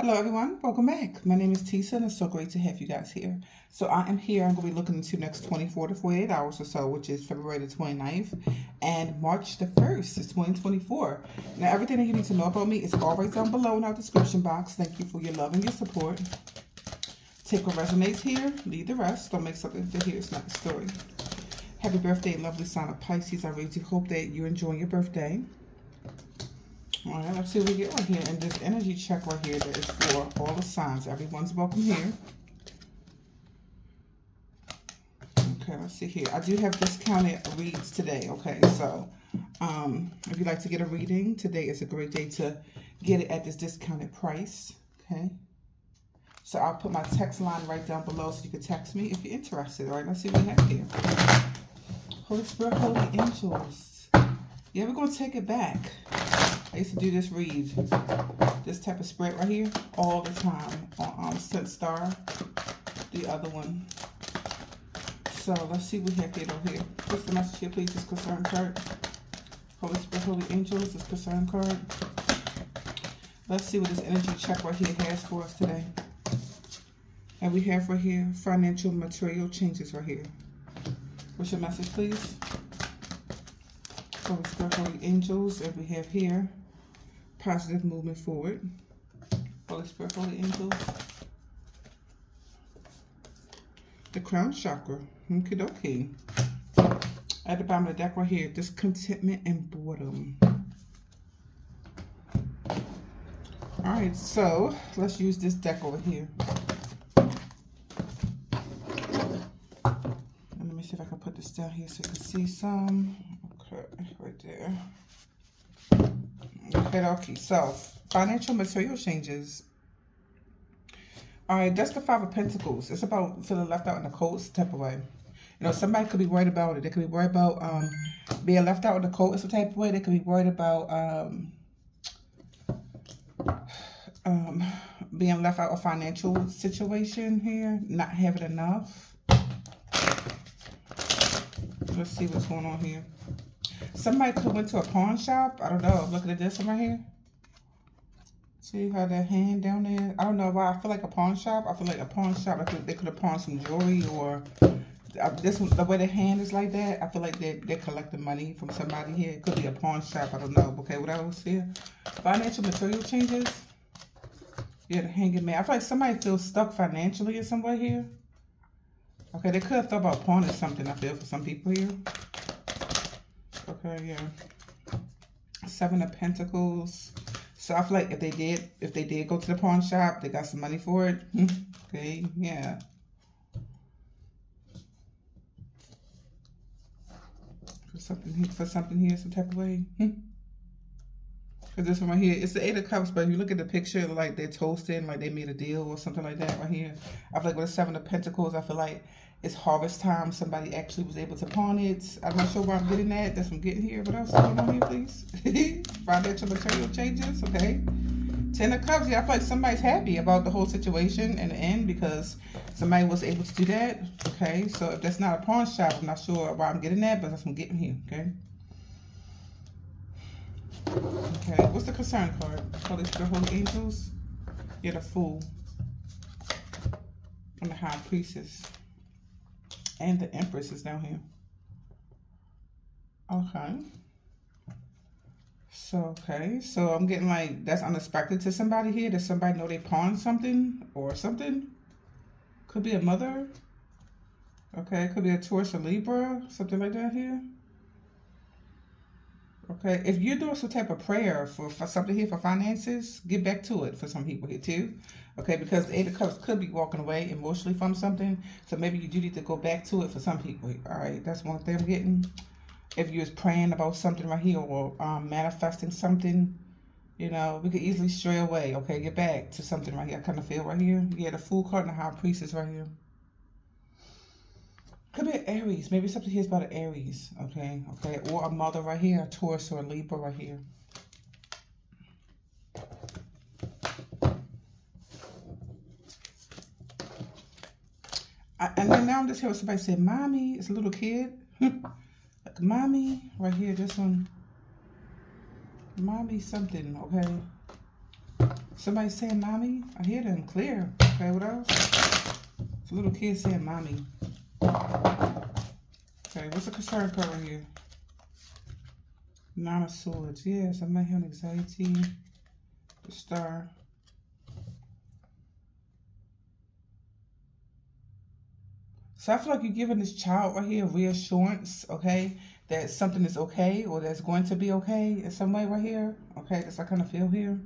Hello everyone, welcome back. My name is Tisa and it's so great to have you guys here. So I am here, I'm going to be looking into next 24 to 48 hours or so, which is February the 29th and March the 1st, it's 2024. Now everything that you need to know about me is always down below in our description box. Thank you for your love and your support. Take what resonates here, leave the rest. Don't make something fit here, it's not the story. Happy birthday, lovely sign of Pisces. I really do hope that you're enjoying your birthday. All right, let's see what we get right here. And this energy check right here that is for all the signs. Everyone's welcome here. Okay, let's see here. I do have discounted reads today. Okay, so um, if you'd like to get a reading, today is a great day to get it at this discounted price. Okay. So I'll put my text line right down below so you can text me if you're interested. All right, let's see what we have here. Holy Spirit, Holy Angels. Yeah, we're going to take it back. I used to do this read, this type of spread right here, all the time on um, Sentstarr, the other one. So let's see what we have here here. What's the message here, please? This concern card. Holy Spirit, Holy Angels, this concern card. Let's see what this energy check right here has for us today. And we have right here, financial material changes right here. What's your message, please? Holy Spirit, Holy Angels, and we have here positive movement forward. Holy Spirit, Holy Angels. The crown chakra. Okie dokie. At the bottom of the deck right here, discontentment and boredom. Alright, so let's use this deck over here. let me see if I can put this down here so you can see some. Okay, right there. Okay. So, financial material changes. All right, that's the Five of Pentacles. It's about feeling left out in the cold type of way. You know, somebody could be worried about it. They could be worried about um, being left out in the cold some type of way. They could be worried about um, um, being left out of financial situation here, not having enough. Let's see what's going on here. Somebody could went to a pawn shop. I don't know. Look at this one right here. See how that hand down there? I don't know why. I feel like a pawn shop. I feel like a pawn shop. I think they could have pawned some jewelry or uh, this one, the way the hand is like that. I feel like they're, they're collecting money from somebody here. It could be a pawn shop. I don't know. Okay, what else here? Financial material changes. Yeah, the hanging man. I feel like somebody feels stuck financially in some way here. Okay, they could have thought about pawning something, I feel, for some people here. Okay, yeah. Seven of Pentacles. So I feel like if they did, if they did go to the pawn shop, they got some money for it. Hmm. okay, yeah. For something, for something here, some type of way. Hmm. Because this one right here, it's the Eight of Cups, but if you look at the picture, like they're toasting, like they made a deal or something like that right here. I feel like with the Seven of Pentacles, I feel like it's harvest time. Somebody actually was able to pawn it. I'm not sure where I'm getting that. That's what I'm getting here. What else is going on here, please? Financial material changes, okay. Ten of Cups, yeah, I feel like somebody's happy about the whole situation in the end because somebody was able to do that, okay. So if that's not a pawn shop, I'm not sure where I'm getting that, but that's what I'm getting here, okay. Okay, what's the concern card? Holy Spirit, Holy Angels. You're the Fool. And the High Priestess. And the Empress is down here. Okay. So, okay. So I'm getting like, that's unexpected to somebody here. Does somebody know they pawned something or something? Could be a mother. Okay, could be a Taurus or Libra. Something like that here. Okay, if you're doing some type of prayer for, for something here for finances, get back to it for some people here too. Okay, because the Eight of Cups could be walking away emotionally from something. So maybe you do need to go back to it for some people. All right, that's one thing I'm getting. If you're praying about something right here or um, manifesting something, you know, we could easily stray away. Okay, get back to something right here. I kind of feel right here. Yeah, the Fool card and the High Priestess right here. Could be Aries. Maybe something here is about an Aries. Okay. Okay. Or a mother right here. A Taurus or a Libra right here. I, and then now I'm just hearing somebody say, Mommy. It's a little kid. like, Mommy. Right here. This one. Mommy something. Okay. Somebody saying mommy? I hear them clear. Okay, what else? It's a little kid saying mommy. What's the concern card right here? Nine of Swords. Yes, I might have anxiety. The star. So I feel like you're giving this child right here reassurance, okay, that something is okay or that's going to be okay in some way right here. Okay, that's what I kind of feel here.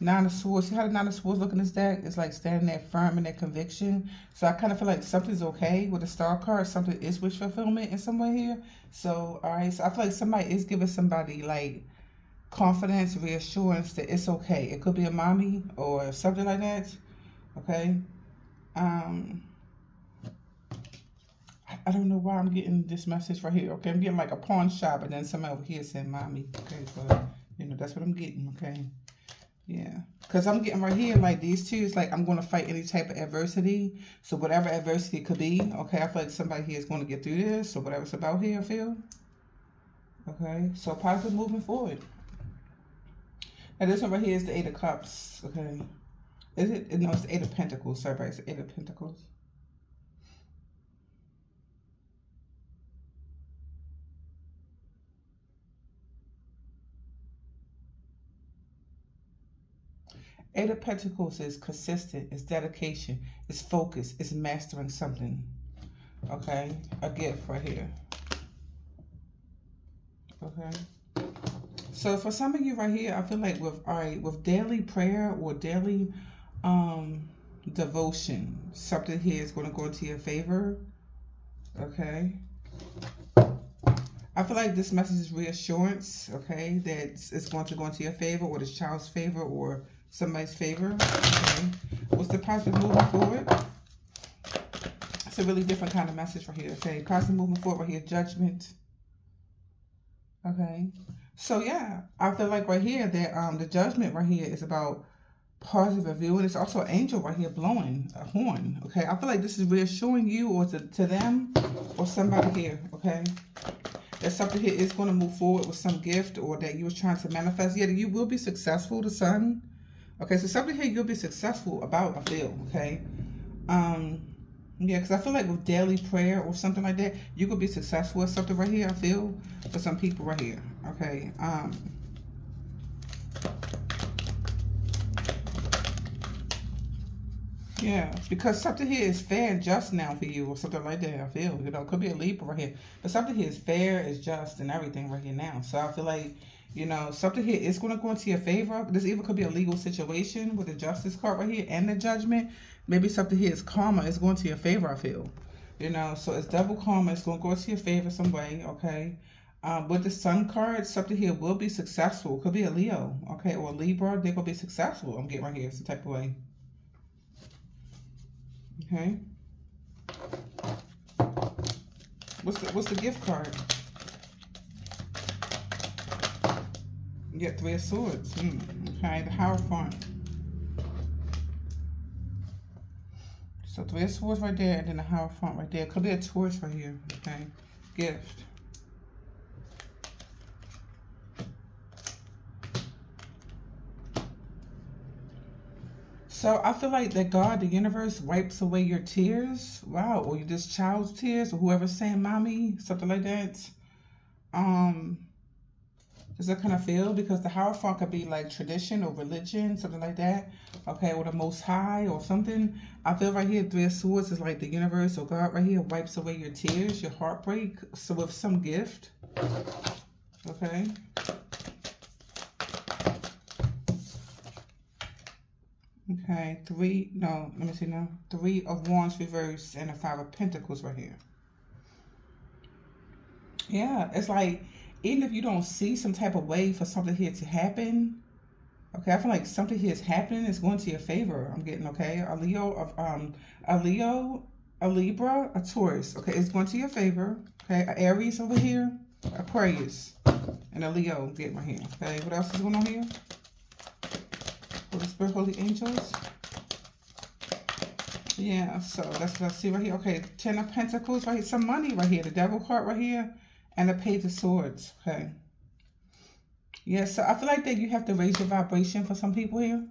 Nine of Swords. See how the Nine of Swords look in this deck? It's like standing there firm in that conviction. So I kind of feel like something's okay with the Star card. Something is wish fulfillment in some way here. So, all right. So I feel like somebody is giving somebody like confidence, reassurance that it's okay. It could be a mommy or something like that. Okay. Um, I don't know why I'm getting this message right here. Okay, I'm getting like a pawn shop, and then somebody over here saying mommy. Okay, so you know that's what I'm getting. Okay, yeah, because I'm getting right here like these two. It's like I'm going to fight any type of adversity. So whatever adversity could be. Okay, I feel like somebody here is going to get through this. So whatever it's about here, I feel. Okay, so positive moving forward. Now this one right here is the Eight of Cups. Okay, is it? No, it's the Eight of Pentacles. Sorry, it's the Eight of Pentacles. Eight of Pentacles is consistent, it's dedication, it's focus, it's mastering something. Okay, a gift right here. Okay. So for some of you right here, I feel like with all right, with daily prayer or daily um devotion, something here is going to go into your favor. Okay. I feel like this message is reassurance, okay, that it's going to go into your favor or this child's favor or somebody's favor. Okay. What's the positive moving forward? It's a really different kind of message right here. Okay, positive moving forward here, judgment. Okay, so yeah, I feel like right here that um the judgment right here is about positive review, and it's also an angel right here blowing a horn. Okay, I feel like this is reassuring you or to, to them or somebody here. Okay, that something here is going to move forward with some gift or that you were trying to manifest. Yeah, you will be successful, the sun. Okay, so something here you'll be successful about, I feel, okay? Um, yeah, because I feel like with daily prayer or something like that, you could be successful with something right here, I feel, for some people right here, okay? Um, yeah, because something here is fair and just now for you or something like that, I feel. You know, it could be a leap right here. But something here is fair, is just, and everything right here now. So I feel like you know, something here is going to go into your favor. This even could be a legal situation with the justice card right here and the judgment. Maybe something here is karma. It's going to your favor, I feel. You know, so it's double karma. It's going to go into your favor some way, okay? Um, with the sun card, something here will be successful. Could be a Leo, okay, or a Libra. They're going to be successful. I'm getting right here some type of way. Okay. What's the, what's the gift card? Get three of swords. Mm, okay, the Hierophant. So three of swords right there, and then the Hierophant right there. Could be a Taurus right here. Okay, gift. So I feel like that God, the universe, wipes away your tears. Wow, or this child's tears, or whoever's saying mommy, something like that. Um, does that kind of feel? Because the Hierophant could be like tradition or religion, something like that. Okay, or the Most High or something. I feel right here, Three of Swords is like the universe or God right here wipes away your tears, your heartbreak. So with some gift. Okay. Okay, three, no, let me see now. Three of Wands reversed and a Five of Pentacles right here. Yeah, it's like even if you don't see some type of way for something here to happen, okay, I feel like something here is happening. It's going to your favor. I'm getting okay. A Leo of um a Leo, a Libra, a Taurus. Okay, it's going to your favor. Okay, a Aries over here, Aquarius, and a Leo. Getting right here. Okay, what else is going on here? Holy Spirit, Holy Angels. Yeah, so that's what I see right here. Okay, Ten of Pentacles right here. Some money right here. The Devil card right here and a page of swords okay yeah so i feel like that you have to raise your vibration for some people here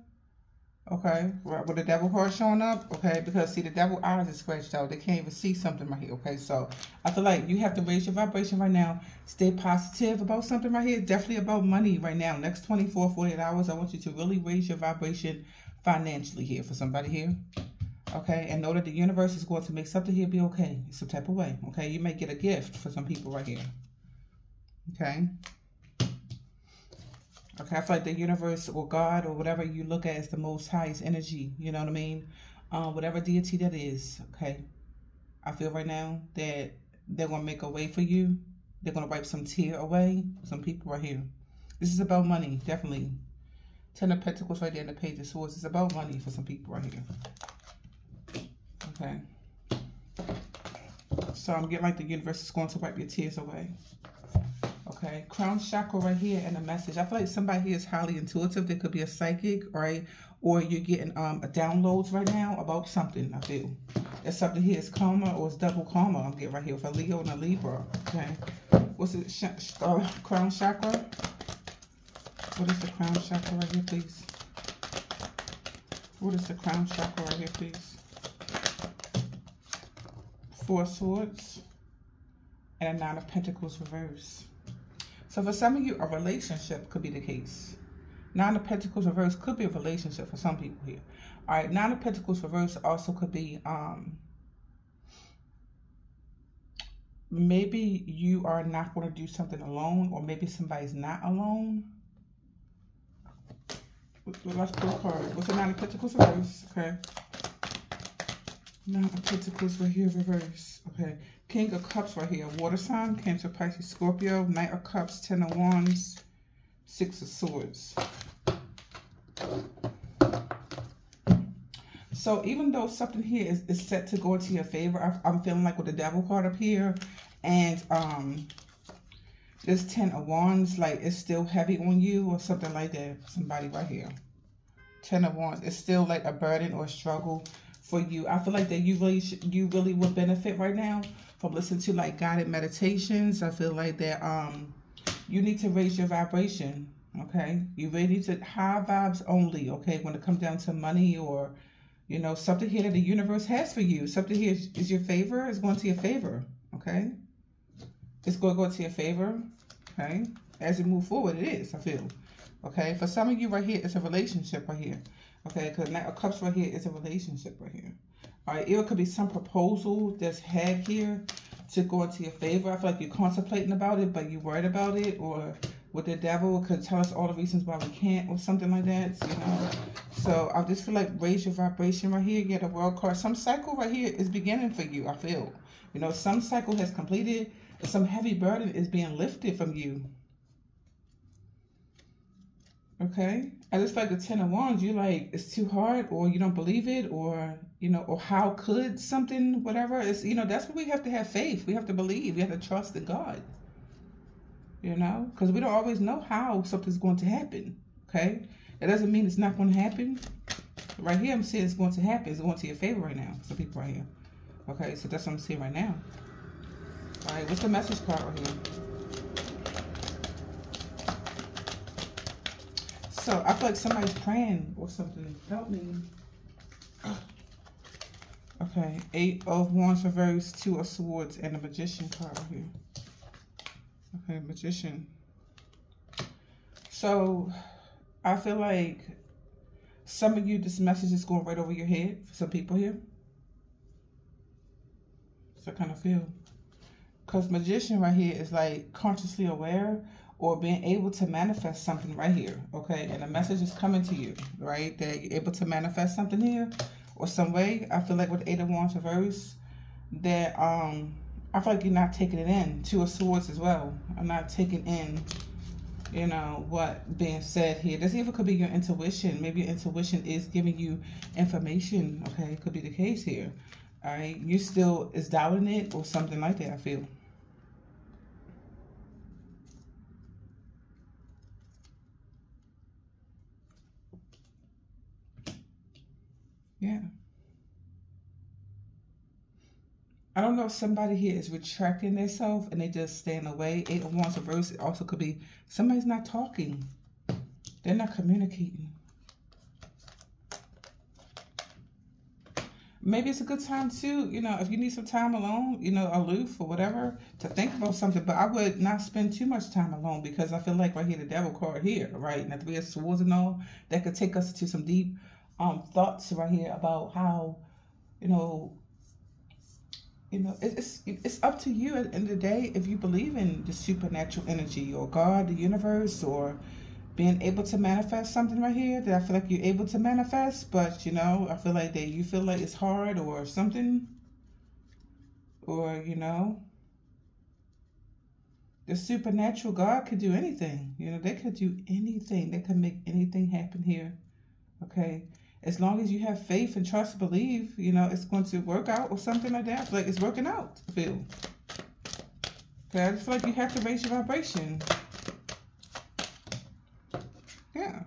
Okay, with the devil card showing up, okay, because see the devil eyes is scratched out. They can't even see something right here, okay? So I feel like you have to raise your vibration right now. Stay positive about something right here. Definitely about money right now. Next 24, 48 hours, I want you to really raise your vibration financially here for somebody here. Okay, and know that the universe is going to make something here be okay some type of way. Okay, you may get a gift for some people right here. Okay. Okay, I feel like the universe or God or whatever you look at is the most highest energy. You know what I mean? Um, whatever deity that is. Okay. I feel right now that they're gonna make a way for you. They're gonna wipe some tear away. Some people right here. This is about money, definitely. Ten of Pentacles right there in the Page of Swords. It's about money for some people right here. Okay. So I'm getting like the universe is going to wipe your tears away. Okay, crown chakra right here and a message. I feel like somebody here is highly intuitive. They could be a psychic, right? Or you're getting um, downloads right now about something, I feel. It's something here is karma or it's double karma. I'm getting right here a Leo and a Libra. Okay. What's it? Sh uh, crown chakra? What is the crown chakra right here, please? What is the crown chakra right here, please? Four of Swords and a Nine of Pentacles reverse. So for some of you, a relationship could be the case. Nine of Pentacles reverse could be a relationship for some people here. All right, Nine of Pentacles reverse also could be um, maybe you are not going to do something alone, or maybe somebody's not alone. Let's pull a card. What's the Nine of Pentacles reverse? Okay. Nine of Pentacles right here reverse. Okay. King of Cups right here. Water sign, Cancer, Pisces, Scorpio. Knight of Cups, Ten of Wands, Six of Swords. So even though something here is, is set to go into your favor, I, am feeling like with the Devil card up here, and um, this Ten of Wands, like it's still heavy on you or something like that. Somebody right here. Ten of Wands. It's still like a burden or a struggle for you. I feel like that you really you really would benefit right now from listening to like guided meditations. I feel like that um you need to raise your vibration. Okay, you really need to high vibes only. Okay, when it comes down to money or you know something here that the universe has for you, something here is, is your favor. Is going to your favor. Okay, it's going to go to your favor. Okay, as you move forward, it is. I feel. Okay, for some of you right here, it's a relationship right here. Okay, because Knight of Cups right here is a relationship right here. All right, it could be some proposal that's had here to go into your favor. I feel like you're contemplating about it, but you're worried about it, or with the devil could tell us all the reasons why we can't, or something like that, you know. So I just feel like raise your vibration right here. Get a world card. Some cycle right here is beginning for you. I feel, you know, some cycle has completed. Some heavy burden is being lifted from you. Okay. I just like the Ten of Wands, you like, it's too hard or you don't believe it or, you know, or how could something, whatever. It's, you know, that's what we have to have faith. We have to believe. We have to trust in God. You know, because we don't always know how something's going to happen. Okay. That doesn't mean it's not going to happen. Right here, I'm saying it's going to happen. It's going to your favor right now. Some people right here. Okay. So that's what I'm seeing right now. All right. What's the message card right here? So I feel like somebody's praying or something. Help me. Okay, eight of wands reverse, two of swords, and a magician card here. Okay, magician. So I feel like some of you, this message is going right over your head for some people here. So I kind of feel. Because magician right here is like consciously aware or being able to manifest something right here, okay? And a message is coming to you, right? That you're able to manifest something here or some way. I feel like with Eight of Wands reverse, that um, I feel like you're not taking it in. Two of Swords as well. I'm not taking in, you know, what being said here. This even could be your intuition. Maybe your intuition is giving you information, okay? It could be the case here, all right? You still is doubting it or something like that, I feel. Yeah. I don't know if somebody here is retracting themselves and they just stand away. Eight of Wands reverse. It also could be somebody's not talking. They're not communicating. maybe it's a good time to, you know, if you need some time alone, you know, aloof or whatever, to think about something. But I would not spend too much time alone because I feel like right here, the devil card here, right? And the three of swords and all, that could take us to some deep um thoughts right here about how, you know, you know, it's it's up to you at the end of the day if you believe in the supernatural energy or God, the universe, or being able to manifest something right here that I feel like you're able to manifest, but you know, I feel like that you feel like it's hard or something, or you know, the supernatural God could do anything. You know, they could do anything. They could make anything happen here. Okay. As long as you have faith and trust, believe, you know, it's going to work out or something like that. like it's working out, feel. Okay, I just feel like you have to raise your vibration. Yeah.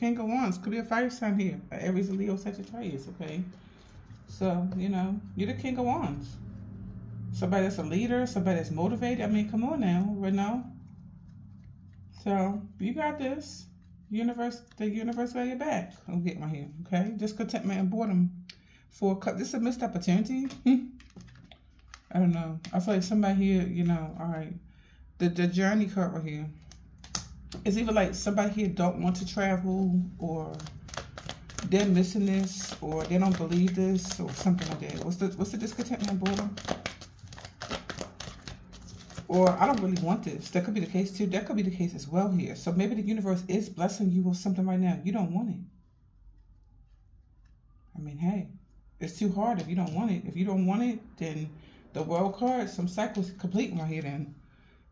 King of Wands. Could be a fire sign here. Aries, Leo, Sagittarius, okay? So, you know, you're the King of Wands. Somebody that's a leader, somebody that's motivated. I mean, come on now, right now. So, you got this. Universe, the universe got your back. I'll get my here, okay? Discontentment and boredom. For this is a missed opportunity. I don't know. I feel like somebody here, you know, all right. The the journey card right here it's either like somebody here don't want to travel or they're missing this or they don't believe this or something like that. What's the what's the discontentment border? Or I don't really want this. That could be the case too. That could be the case as well here. So maybe the universe is blessing you with something right now. You don't want it. I mean, hey, it's too hard if you don't want it. If you don't want it, then the world card, some cycles complete right here then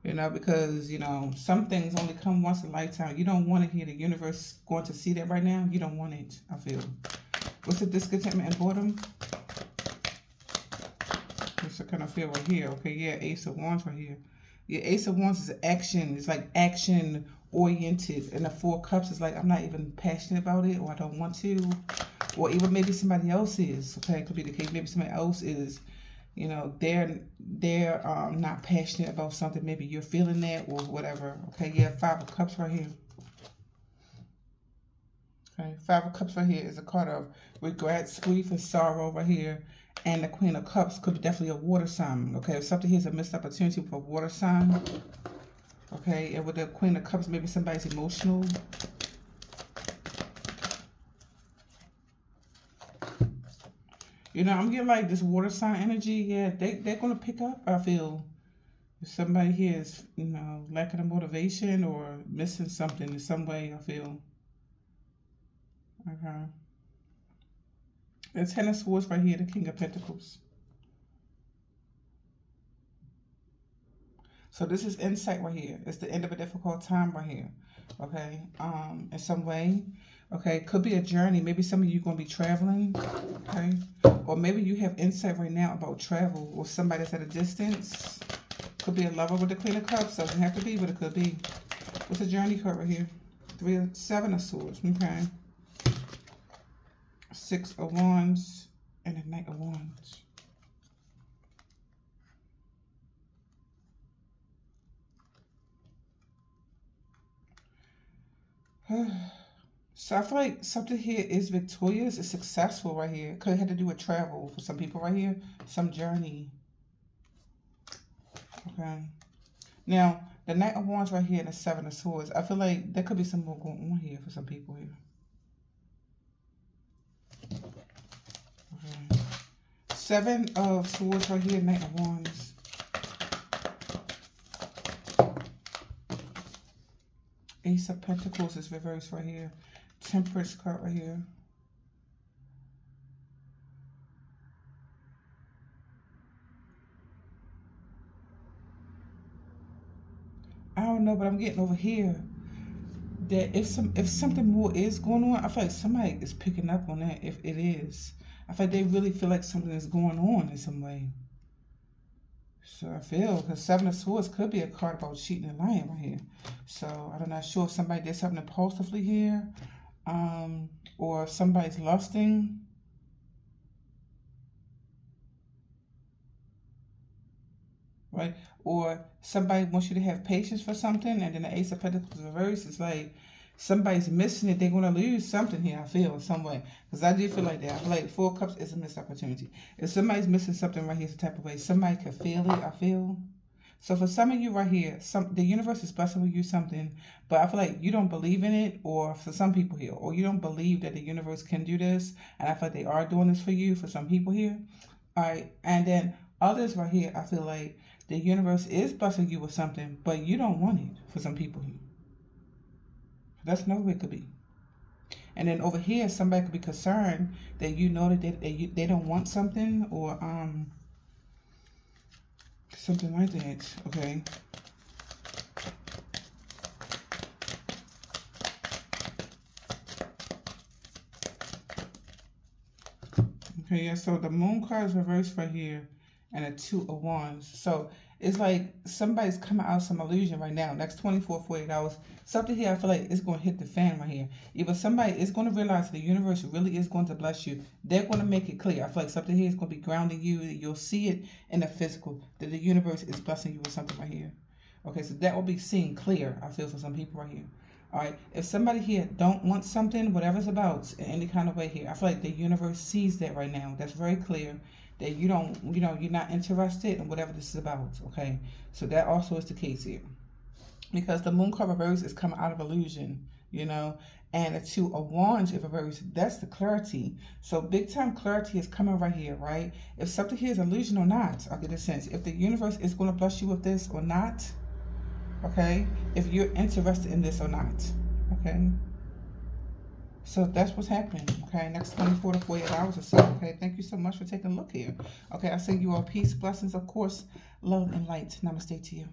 you know, because, you know, some things only come once in a lifetime. You don't want to hear the universe going to see that right now. You don't want it, I feel. What's the discontentment and boredom? What's the kind of feel right here? Okay, yeah, Ace of Wands right here. Yeah, Ace of Wands is action. It's like action oriented. And the Four Cups is like, I'm not even passionate about it or I don't want to. Or even maybe somebody else is. Okay, it could be the case. Maybe somebody else is you know they're they're um, not passionate about something maybe you're feeling that or whatever okay yeah five of cups right here okay five of cups right here is a card of regrets grief and sorrow right here and the queen of cups could be definitely a water sign okay if something here is a missed opportunity for a water sign okay and with the queen of cups maybe somebody's emotional You know, I'm getting like this water sign energy. Yeah, they, they're going to pick up, I feel. If somebody here is, you know, lacking a motivation or missing something in some way, I feel. Okay. The Ten of Swords right here, the King of Pentacles. So this is insight right here. It's the end of a difficult time right here. Okay. Um, in some way. Okay. Could be a journey. Maybe some of you going to be traveling. Okay. Or maybe you have insight right now about travel or somebody that's at a distance. Could be a lover with the Queen of Cups. Doesn't have to be, but it could be. What's the journey card right here? Three of, seven of swords. Okay. Six of wands and the knight of wands. so I feel like something here is victorious, it's successful right here. Could have to do with travel for some people right here. Some journey. Okay. Now, the Knight of Wands right here and the Seven of Swords. I feel like there could be some more going on here for some people here. Seven of Swords right here, Knight of Wands. Ace of Pentacles is reversed right here. Temperance card right here. I don't know, but I'm getting over here that if some if something more is going on, I feel like somebody is picking up on that. If it is, I feel like they really feel like something is going on in some way. So I feel because Seven of Swords could be a card about cheating and lying right here. So I'm not sure if somebody did something impulsively here, um, or somebody's lusting. Right? Or somebody wants you to have patience for something, and then the Ace of Pentacles reverse is like somebody's missing it. They're going to lose something here, I feel, in some way. Because I do feel like that. I feel like Four Cups is a missed opportunity. If somebody's missing something right here, it's some type of way, somebody could feel it, I feel. So for some of you right here, some the universe is blessing with you something, but I feel like you don't believe in it, or for some people here, or you don't believe that the universe can do this, and I feel like they are doing this for you, for some people here. All right, and then others right here, I feel like the universe is blessing you with something, but you don't want it for some people here. That's way it could be. And then over here, somebody could be concerned that you know that they, they, they don't want something or um something like that, okay? Okay, yeah, so the moon card is reversed right here and a two of wands. So it's like somebody's coming out some illusion right now. Next 24, 48 hours. Something here I feel like it's going to hit the fan right here. Either somebody is going to realize the universe really is going to bless you. They're going to make it clear. I feel like something here is going to be grounding you. You'll see it in the physical. That the universe is blessing you with something right here. Okay, so that will be seen clear, I feel, for some people right here. All right, if somebody here don't want something, whatever it's about, in any kind of way here, I feel like the universe sees that right now. That's very clear that you don't, you know, you're not interested in whatever this is about, okay? So that also is the case here. Because the moon card reverse is coming out of illusion, you know, and the two of wands if reverse, that's the clarity. So big time clarity is coming right here, right? If something here is illusion or not, I'll get a sense. If the universe is going to bless you with this or not, okay? If you're interested in this or not, okay? So that's what's happening, okay? Next 24 to 48 hours or so, okay? Thank you so much for taking a look here. Okay, I send you all peace, blessings, of course, love, and light. Namaste to you.